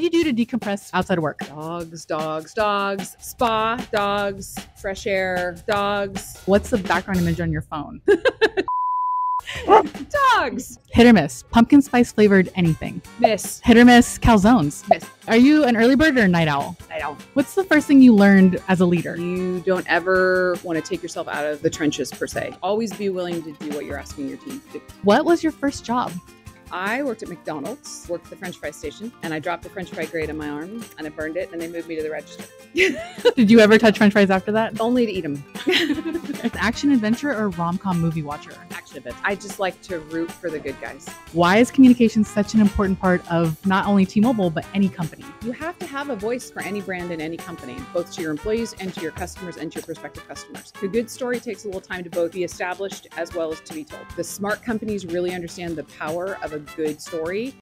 do you do to decompress outside of work? Dogs, dogs, dogs, spa, dogs, fresh air, dogs, What's the background image on your phone? dogs. Hit or miss, pumpkin spice flavored anything. Miss, Hit or miss, calzones. miss. Are you an early bird or a night owl? I don't. What's the first thing you learned as a leader? You don't ever want to take yourself out of the trenches per se. Always be willing to do what you're asking your team to do. What was your first job? I worked at McDonald's, worked at the French fry station, and I dropped the French fry grate on my arm and I burned it, and they moved me to the register. Did you ever touch french fries after that? Only to eat them. Action adventure or rom com movie watcher? I just like to root for the good guys. Why is communication such an important part of not only T Mobile, but any company? You have to have a voice for any brand in any company, both to your employees and to your customers and to your prospective customers. The good story takes a little time to both be established as well as to be told. The smart companies really understand the power of a good story